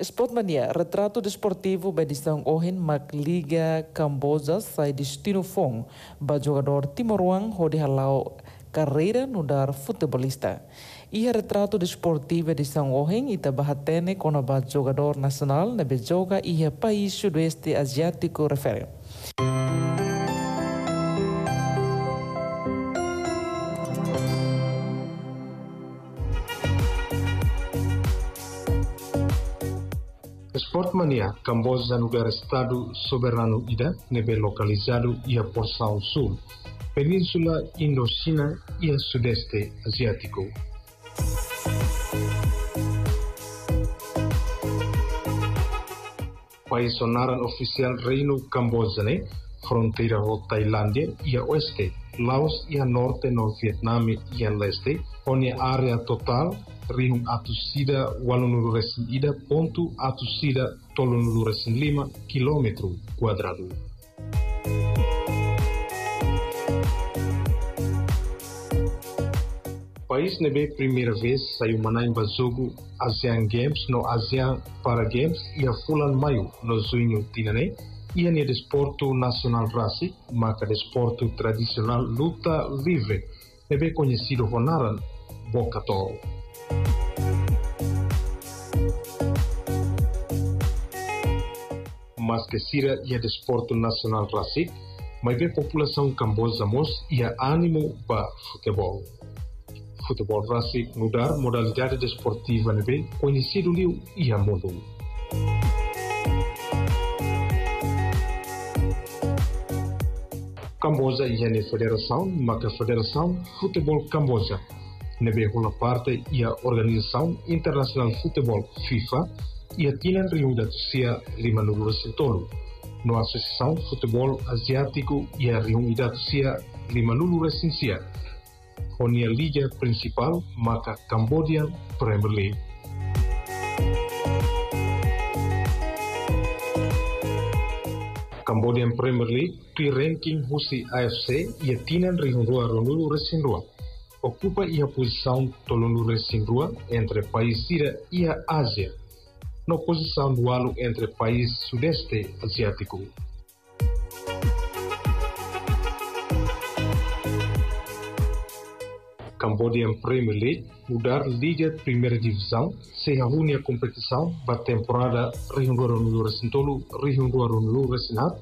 Sportmania, retrato desportivo bedição Ohen Mac Liga Camboja sai destino fong ba jogador Timoruang hodi halau carreira no dar futebolista. E retrato desportivo edição Ohen ita bahatene com a jogador nacional na bejoga e país sudoeste asiático. Спортмания Камбоза ну гарестаду соберану ида небе локализаду и por São Sul, Península Indochina ја a Азиатико. Asiático. País sonaran oficial Reino Cambozane, fronteira com Tailândia e a Oeste, Laos e a norte no Vietnã e a leste, onde a área total rihum atusida walunuru ida ponto atusida tolunuru resin lima kilometro quadrado. país nebe primeira vez saiu manaimba jogo ASEAN Games no ASEAN Para Games e a fulan maio no junho tinane e a desporto nacional rasi marca desporto tradicional luta livre nebe conhecido honaran Bocatol. mas que sira e desporto nacional rasi mas bem população camboja mos e a ânimo para futebol. Futebol rasi mudar modalidade desportiva nebe conhecido liu e a mundo Camboja e a federação, maca federação futebol Camboja nebe rola parte a organização internacional futebol FIFA e a tinan reunida sia lima número sentolo no Associação Futebol Asiático e a reunida sia lima número onde a liga principal marca Cambodian Premier League Cambodian Premier League ti ranking husi AFC e a tinan reunida ronulu recendua ocupa a posição tolunu recendua entre país e a Ásia na oposição do halo entre países sudeste asiático. Cambodian Premier League mudar Liga Primeira Divisão se a competição da temporada Rihundura no Recintolo, Rihundura no Recinat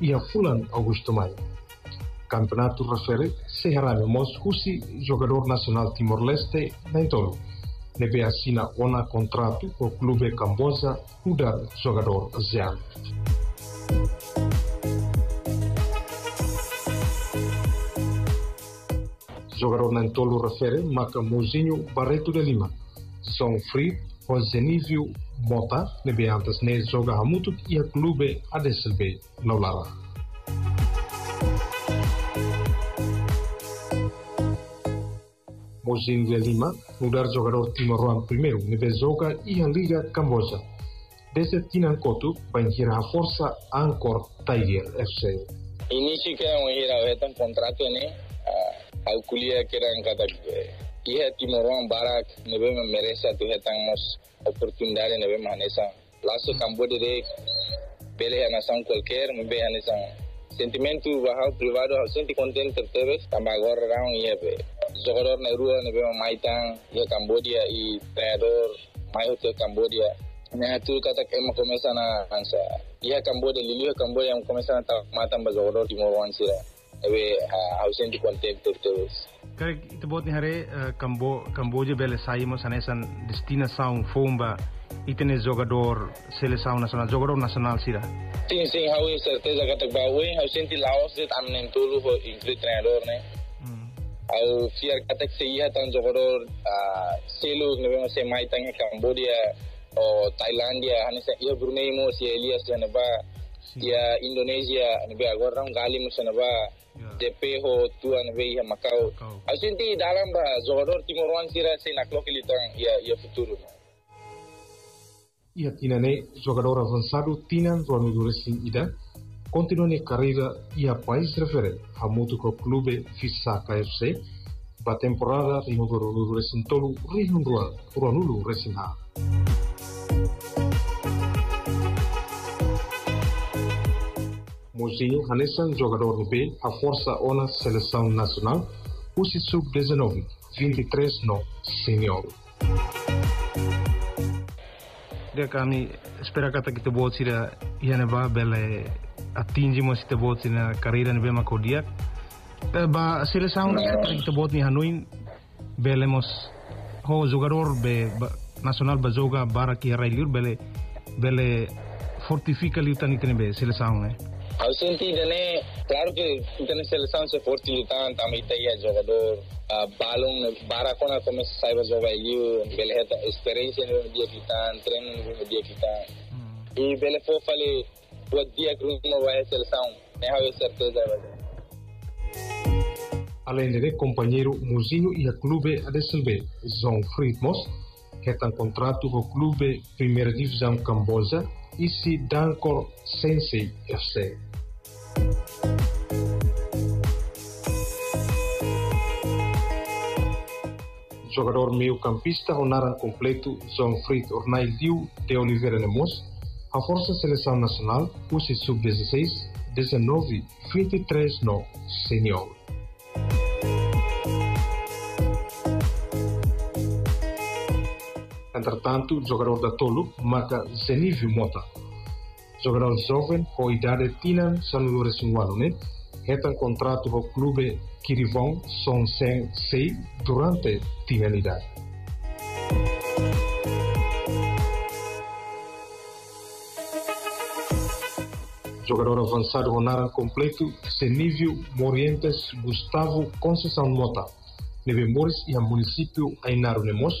e a Fulan Augusto Maia. Campeonato refere se Serrano Moscusi, jogador nacional Timor-Leste, na Entolo deve assina um contrato com o clube Camboja mudar jogador ASEAN. Jogador Nantolo refere Maca Mozinho Barreto de Lima. São Free, Rosenívio Mota, nebe antes ne joga muito e a clube ADSLB Laulara. Mojin de Lima, lugar jogador Timor primeiro, nível joga e a Liga Camboja. Desde Tinancoto, vai a força Angkor Tiger FC. Início que é um é um contrato, né? au kulia kera angkata iya, iha timorong barak nebe me meresa tuhe tang mos oportunidade nebe manesa laso hmm. kambode de pele anasang qualquer mbe anasang sentimento bahau privado hau senti contento tebes tambagor raung iha be. Zogodor ne rua nebe maitang. Iha cambodia i teador mai hotel cambodia na tu katak ema komesa na ansa. Iha cambodia liliu cambodia em komesa na tamatan bazogoro timoron sira ewe eh, hausendi kwantem tortoros kare ita botni hare eh, kambo kamboje bele saimo sanesan destina saung fomba itene jogador seleção nacional jogador nacional sira sim sim hau certeza katak bawe hausendi laos det amnem tulu ho ingrid treinador né hmm. Al fiar katak se iha tan jogador selu nebe se mai tanga Cambodia o Thailandia hanisa ia Brunei mo si Elias janaba ya Indonesia nebe agora um gali mo janaba Ya. DP tuan Wei ya Macau. Asin ti dalam ba Zohor Timoruan sih sina klok li tang ya ya futuro. Iya, ia tina ne jogador avançado tina Juan Duresin ida continua ne carreira e a país refere a muito com clube Fisaka FC ba temporada Rio Duresin tolu Rio Ruanulu Resin ha. Mozinho Hanessan, jogador do B, a força ona seleção nacional, UCI Sub-19, 23 no senior. Dia kami espera kata kita buat sida ia ba bele atingi mo sida buat sida karira ne bema kodiak. Ba seleção na kata kita buat ni Hanoi bele mos ho jogador be nacional ba joga bara ki railiur bele bele fortifica liutan itene be seleção né. Sentido, né? Claro que a seleção se fortifica, também tem jogador balão, bara quando começa a sair jogar ali, beleza, experiência no dia que está, treino no dia que está. E bele for falei, o dia que não vai a seleção, né? a certeza vai Além de companheiro Muzinho e a clube ADSLB, Zon Friedmos, que tem contrato com o clube Primeira Divisão Camboja, isi Dankor Sensei FC. Jogador meio-campista Ronaran completo João Frit Ornaildiu de Oliveira Lemos, a Força Seleção Nacional, UCI Sub-16, 19, 23 no Senior. Entretanto, o jogador da Tolo marca Zenívio Mota. Jogador jovem com idade Tinan Sanudores Nualune, reta contrato com o clube Kirivon Son Sen Sei durante a idade. Jogador avançado Ronaran completo, Zenívio Morientes Gustavo Conceição Mota. Neve Mores e a município Ainaro Nemos,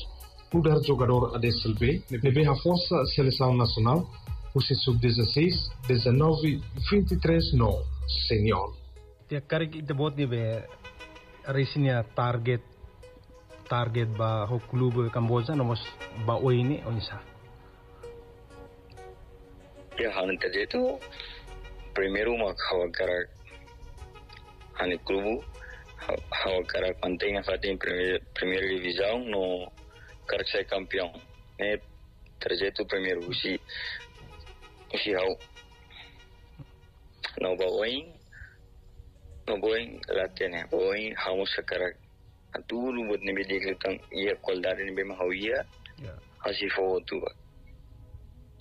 poder jogador a SLB, BB reforça a seleção nacional por ser sub-16, 19 e 23 no senior. Tia kari kita buat di be resinya target target ba ho klub Kamboja nomos ba o ini oh, onisa. Ya hanin tadi itu primeiro mak hawa karak hanin klubu hawa karak pentingnya fatin primeiro divisão no Kark é campeão. Né? Trajeto primeiro, Ushi. Ushi Hao. Não baoin. Não baoin latene. Baoin Hamo Sakara. Dulu buat nabi dia kelihatan ia kualdari nabi mahawiyah. Ya. Hasil fawat tu bak.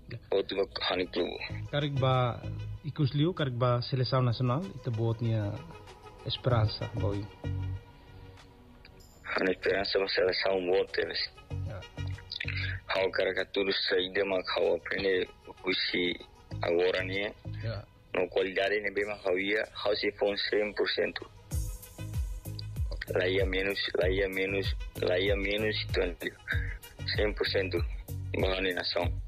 Ya. Otu bak hanik ba ikus liu ba seleção nasional itu buatnya eh, esperança baoin. A esperança vai ser a ya, salvação, Caricatura saída mas hau aprende usi agora né no qualidade ne bem hau ia hau se for 100% lá ia menos lá ia menos lá ia menos então 100% bahane nação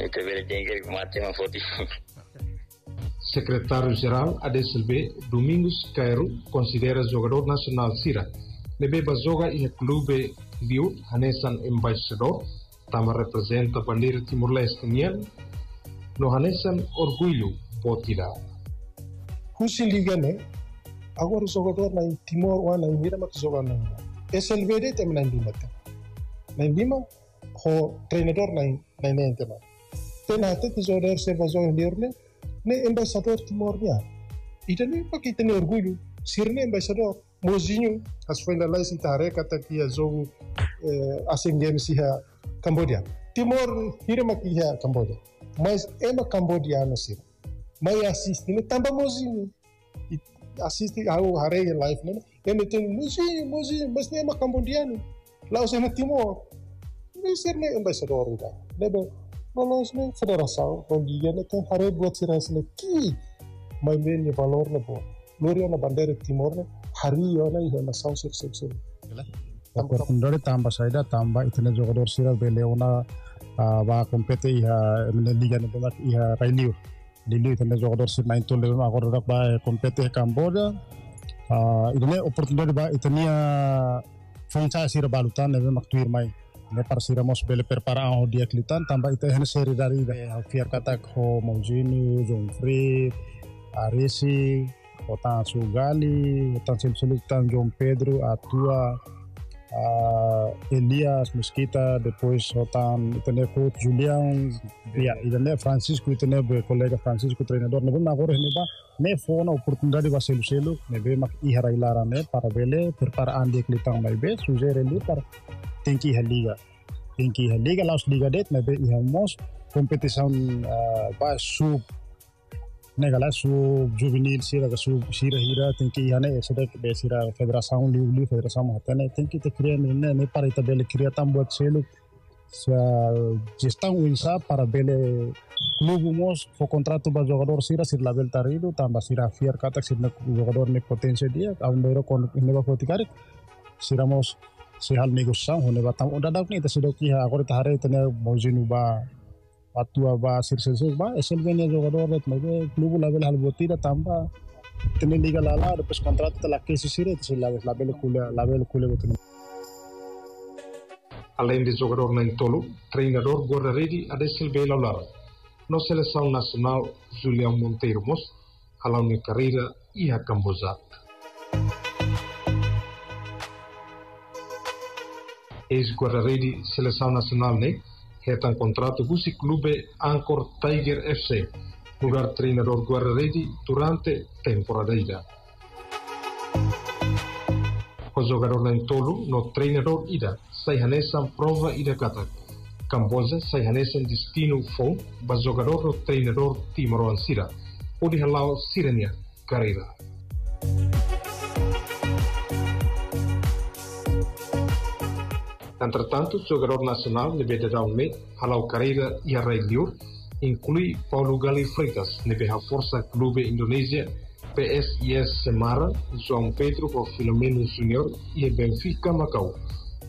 itu bela jengkel mati ma foti. Secretário-Geral ADSLB, Domingos Cairo, considera jogador nacional Sira. Lebe Bazoga e clube viu hanesan embajador, tama representa bandera timor-leste no hanesan orgullo botira. Husi ligane, agora jogador na Timor wana imira mak jogana. Es el verde tem na indimata. Na indima ho treinador na na nentema. Ten hatet jogador se vazo ndirne ne embajador Timornia. Itani pakita ne orgulho, sirne embajador Mozinho, as foi na lá se tareca tá aqui a jogo Asian Games siha Cambodia. Timor Hirmak here, Cambodia. Mas ema Cambodiano sih. Mas assiste, né? Tamba mozinho. aku hari Harei Life, né? Ema tem mozinho, mozinho, mas nem ema Cambodiano. Lá os ema Timor. Nem ser nem embaixador, né? Lebe, nós nem federação, onde né? Tem Harei Blotiras, ki. Que mai men valor na boa. Loria na bandeira Timor, né? Hari, né? nih na São Sir Kundore tamba saida tamba itene jogador sira beleona ba kompete iha mene liga ne bemak iha railiu lilu itene jogador sir main tole ma agora dak ba kompete Kamboja. Itene oportunidade ba itenia fonca sira balutan ne bemak tuir mai. Ne par sira mos bele prepara ho dia klitan tamba ite hene seri dari fiar katak ho Maujini, Jomfri, Arisi, Otan Sugali, Otan Silsulik Tan João Pedro, Atua, uh, Elias Mesquita, depois rotan itene coach Julian, ya itene Francisco itene be colega Francisco treinador, nebe agora neba ne fona oportunidade va selu selu nebe mak ihara ilara ne para bele preparaan de klitang mai be sugere li para tenki liga. Tenki liga laus liga det nebe ihamos competição uh, ba sub negala su juvenil sira ga su sira hira tenki hane sida be sira federação liu federação hatane tenki te cria ne ne para ita bele tam buat sa para bele mos fo contrato ba jogador sira sir sira fiar kata sir jogador ne dia au nero kon ne ba fotikare siramos si hal negociação hone ba tam ni sidoki ha patua ba sirse ba SLB ne jogador ret mebe clube level hal botira tamba tene liga lala depois contrato te la que se sire te la la bele kule la kule botin Além de jogador na Intolo, treinador guarda-rede a SLB Laulara. Na seleção nacional, Julião Monteiro Mos, a la carreira e a Cambozat. Ex-guarda-rede seleção nacional, né? Retan contrato clube Anchor Tiger FC, lugar treinador guarda-rede durante temporada. O jogador na Tolo, no treinador ida, sai hanesan prova ida kata. Camboja sai hanesan destino fo, ba jogador no treinador Timor Ansira, o de Sirenia, carreira. Entretanto, o jogador nacional de Bederaune, Halau Carreira e Array inclui Paulo Gali Freitas, de a Força Clube Indonésia, PSIS Semara, João Pedro Filomeno Júnior e Benfica Macau.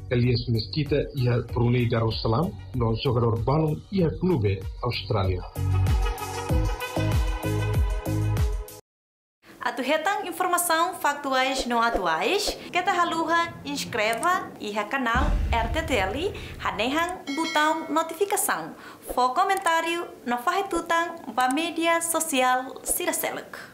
Elias Mesquita e Brunei Darussalam, no jogador Balon e a Clube Austrália. Atuhetang informação factuais não atuais, que ta haluha inscreva e ha canal RTTL, hanehang botão notificação. For comentário, não faz tutang ba mídia social Siraseluk.